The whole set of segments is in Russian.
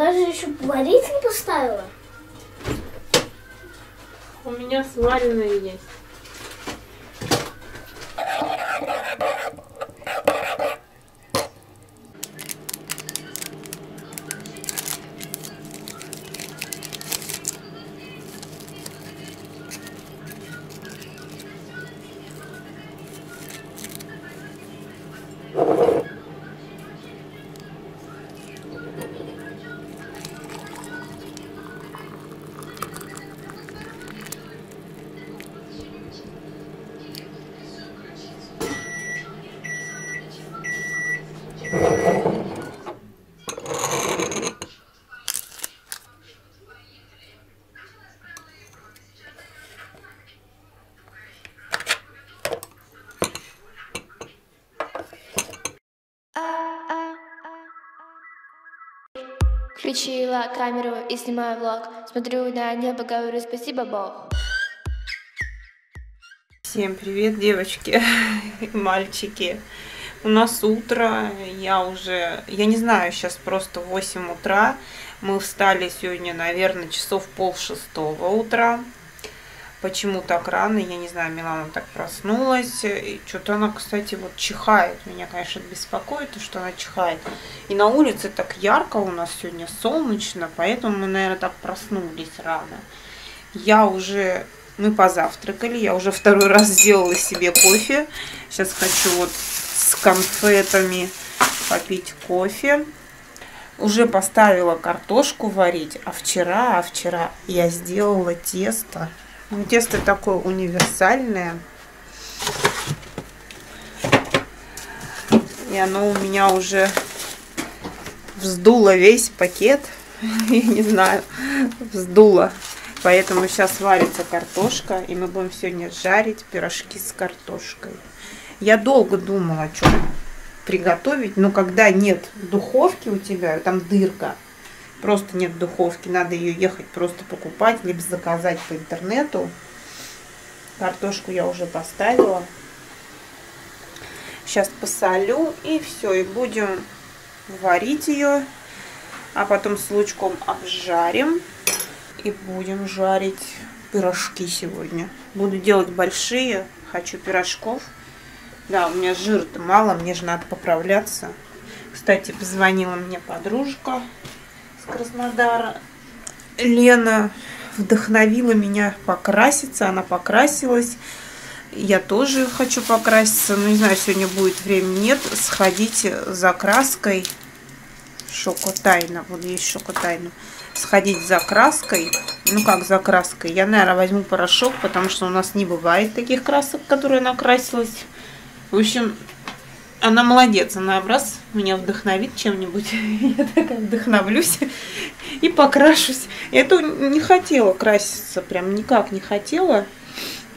даже еще варить не поставила. У меня сваренное есть. Включила камеру и снимаю влог. Смотрю на небо, говорю спасибо Бог. Всем привет, девочки и мальчики. У нас утро, я уже, я не знаю, сейчас просто 8 утра. Мы встали сегодня, наверное, часов пол шестого утра. Почему так рано, я не знаю, Милана так проснулась. И что-то она, кстати, вот чихает. Меня, конечно, беспокоит, что она чихает. И на улице так ярко у нас сегодня солнечно, поэтому мы, наверное, так проснулись рано. Я уже, мы позавтракали, я уже второй раз сделала себе кофе. Сейчас хочу вот с конфетами попить кофе. Уже поставила картошку варить, а вчера, а вчера я сделала тесто. Тесто такое универсальное. И оно у меня уже вздуло весь пакет. Я не знаю, вздуло. Поэтому сейчас варится картошка, и мы будем сегодня жарить пирожки с картошкой. Я долго думала, что приготовить, но когда нет духовки у тебя, там дырка, просто нет духовки, надо ее ехать просто покупать, либо заказать по интернету. Картошку я уже поставила. Сейчас посолю и все, и будем варить ее, а потом с лучком обжарим и будем жарить пирожки сегодня. Буду делать большие, хочу пирожков. Да, у меня жир-то мало, мне же надо поправляться. Кстати, позвонила мне подружка Краснодара. Лена вдохновила меня покраситься. Она покрасилась. Я тоже хочу покраситься. Но не знаю, сегодня будет времени нет. Сходить за краской. Шокотайна. Вот есть шокотайна. Сходить за краской. Ну как за краской? Я, наверное, возьму порошок, потому что у нас не бывает таких красок, которые накрасилась. В общем, она молодец, она раз меня вдохновит чем-нибудь. Я такая вдохновлюсь и покрашусь. То не хотела краситься, прям никак не хотела,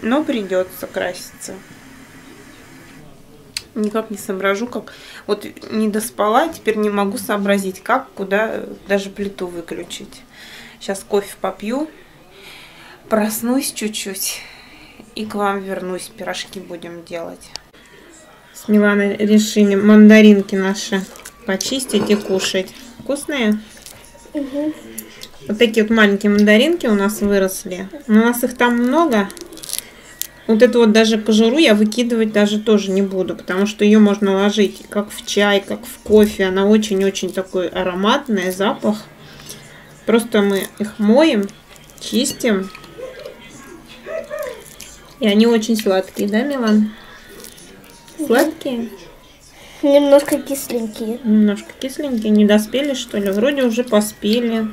но придется краситься. Никак не соображу, как... Вот не доспала, теперь не могу сообразить, как, куда даже плиту выключить. Сейчас кофе попью, проснусь чуть-чуть и к вам вернусь. Пирожки будем делать. С Миланой решили мандаринки наши почистить и кушать. Вкусные? Угу. Вот такие вот маленькие мандаринки у нас выросли. Но у нас их там много. Вот эту вот даже кожуру я выкидывать даже тоже не буду, потому что ее можно ложить как в чай, как в кофе. Она очень-очень такой ароматный запах. Просто мы их моем, чистим. И они очень сладкие, да, Милан? Сладкие? Немножко кисленькие. Немножко кисленькие, не доспели, что ли? Вроде уже поспели.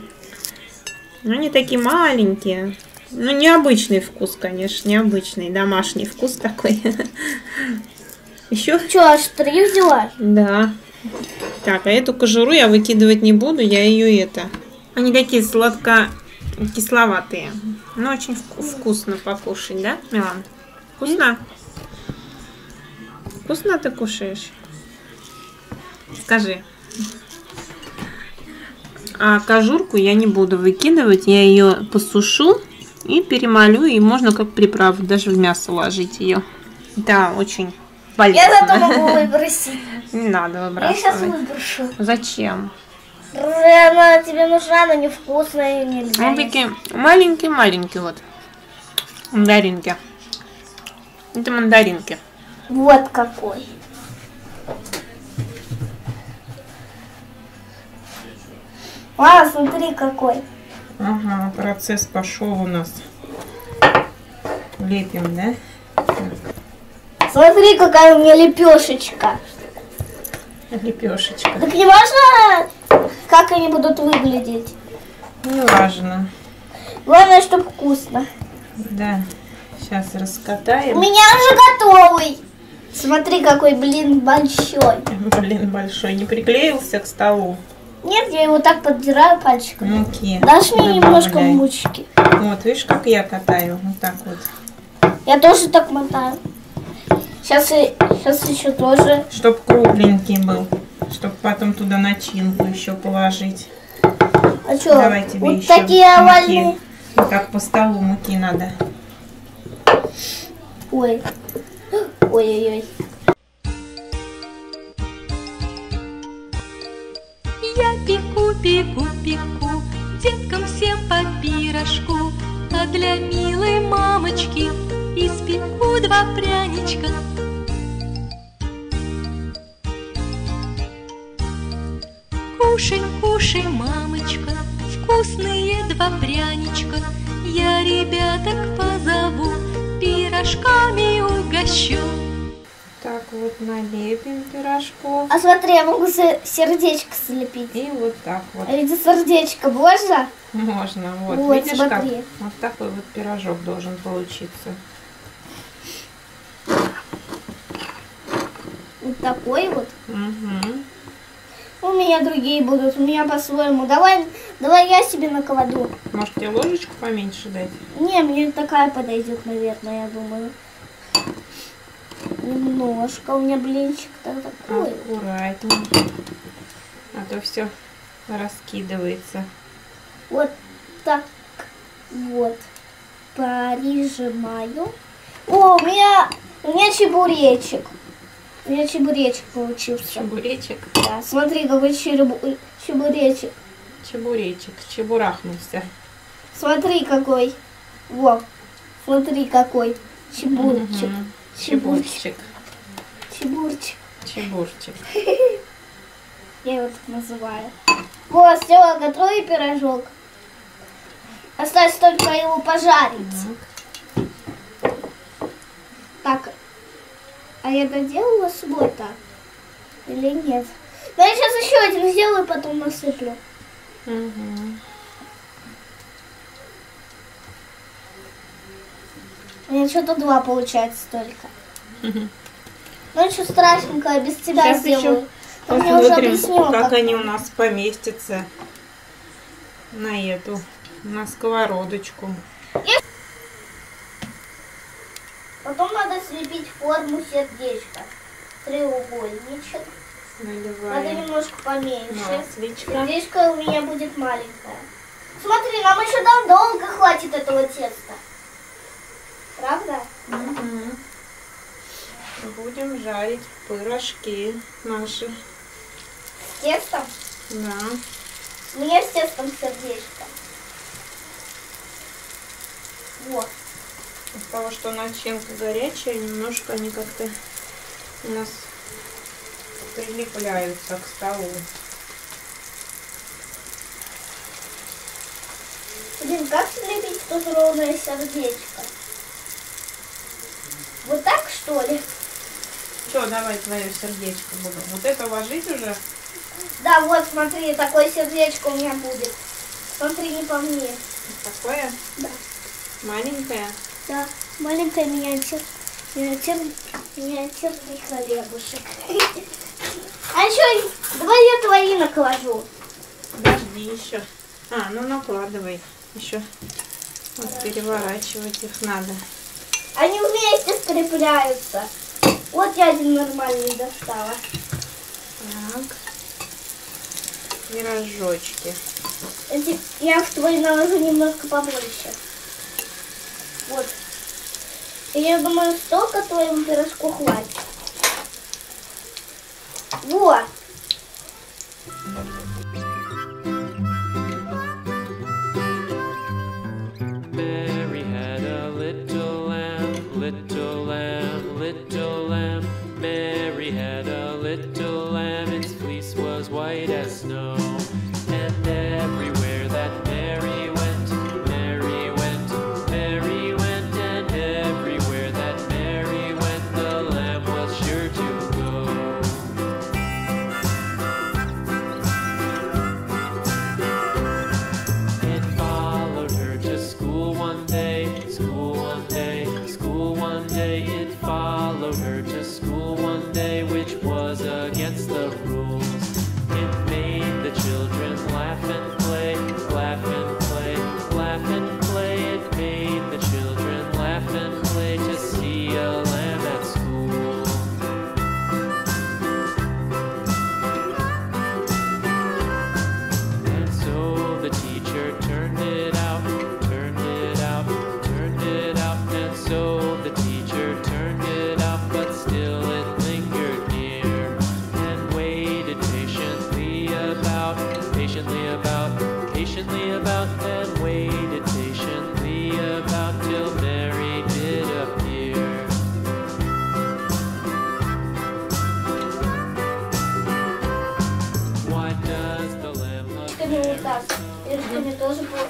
Но они такие маленькие. Ну, необычный вкус, конечно, необычный. Домашний вкус такой. Еще? Че, аж три взяла? Да. Так, а эту кожуру я выкидывать не буду, я ее это. Они такие сладко-кисловатые. Но очень вку- вкусно покушать, да, Милан? Вкусно? Вкусно ты кушаешь? Скажи. А кожурку я не буду выкидывать, я ее посушу и перемолю, и можно как приправу даже в мясо ложить ее. Да, очень полезно. Я зато могу выбросить. Не надо Я сейчас выбрасывать. выброшу. Зачем? Она тебе нужна, она невкусная, нельзя. Вот такие маленькие-маленькие вот мандаринки. Это мандаринки. Вот какой. А, смотри какой. Ага, процесс пошел у нас. Лепим, да? Смотри, какая у меня лепешечка. Лепешечка. Так не важно, как они будут выглядеть. Не важно. Главное, чтобы вкусно. Да. Сейчас У раскатаем. меня уже готовый. Смотри, какой блин большой. Блин, большой. Не приклеился к столу. Нет, я его так поддираю пальчиком. Муки. Дашь мне немножко мучки? Вот, видишь, как я катаю? Вот так вот. Я тоже так мотаю. Сейчас, сейчас еще тоже. Чтоб кругленький был. Чтоб потом туда начинку еще положить. А что? Давай тебе вот еще такие муки. овальные. Вот так по столу муки надо. Ой. Ой-ой-ой. Я пеку, пеку, пеку, деткам всем по пирожку, а для милой мамочки испеку два пряничка. Кушай, кушай, мамочка, вкусные два пряничка. Я ребяток позову, пирожками угощу. Вот налепим пирожков. А смотри, я могу се- сердечко слепить. И вот так вот. Ведь сердечко можно? Можно. Вот, Вот, видишь смотри. как? Вот такой вот пирожок должен получиться. Вот такой вот. Угу. У меня другие будут, у меня по-своему. Давай, давай я себе накладу. Может тебе ложечку поменьше дать? Не, мне такая подойдет, наверное, я думаю. Немножко. У меня блинчик-то такой. Аккуратнее. А то все раскидывается. Вот так вот. Прижимаю. О, у меня, у меня чебуречек. У меня чебуречек получился. Чебуречек. Да, смотри, какой черебу- чебуречек. Чебуречек. Чебурахнулся. Смотри, какой. Во. Смотри, какой. Чебурчик. Мгм. Чебурчик. Чебурчик. Чебурчик. Я его так называю. Вот, все, готовый пирожок. Осталось только его пожарить. Так, а я доделала свой так? Или нет? Ну, я сейчас еще один сделаю, потом насыплю. Мгм. У меня что-то два получается только. Ну, ничего страшненького, я без тебя Сейчас сделаю. еще Ты мне уже Посмотрим, объяснила, как как они у нас поместятся на эту, на сковородочку. Потом надо слепить форму сердечка. Треугольничек. Надо Наливаем немножко поменьше. маслечко. Сердечко у меня будет маленькое. Смотри, нам еще там долго хватит этого теста. Правда? Мгм. Будем жарить пирожки наши. С тестом? Да. У меня с тестом сердечко. Вот. Из того, что начинка горячая, немножко они как-то у нас прилепляются к столу. Блин, как слепить тут ровное сердечко? Вот так, что ли? Что, давай твое сердечко буду. Вот это ложить уже? Да, вот, смотри, такое сердечко у меня будет. Смотри, не по мне. Такое? Да. Маленькое? Да, маленькая миниатюр, миниатюр, миниатюрный хлебушек. А еще, давай я твои накладу. Подожди еще. А, ну накладывай. Еще вот переворачивать их надо. Они вместе скрепляются. Вот я один нормальный достала. Так. Пирожочки. Эти, я в твои наложу немножко побольше. Вот. И я думаю, столько твоему пирожку хватит. Вот. over to school.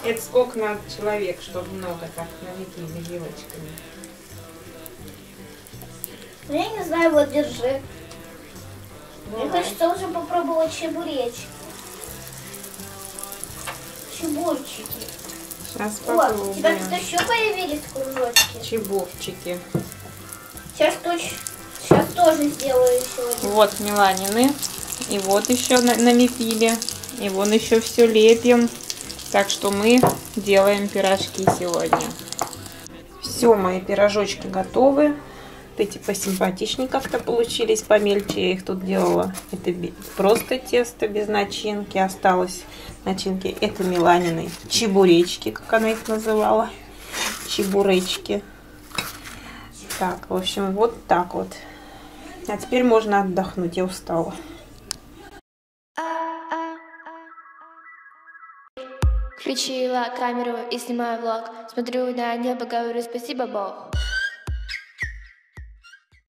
Это сколько надо человек, чтобы много так налепили вилочками? Ну, я не знаю, вот держи. Мне хочется уже попробовать чебуречки. Чебурчики. Сейчас О, у тебя тут попробуем. еще появились кружочки. Чебурчики. Сейчас, точ... Сейчас тоже сделаю еще один. Вот меланины. И вот еще на- налепили. И вон еще все лепим. Так что мы делаем пирожки сегодня. Все, мои пирожочки готовы. Эти посимпатичнее как-то получились, помельче я их тут делала. Это просто тесто без начинки осталось. Начинки это меланины. Чебуречки, как она их называла. Чебуречки. Так, в общем, вот так вот. А теперь можно отдохнуть, я устала. Включила камеру и снимаю влог. Смотрю на небо, говорю спасибо Бог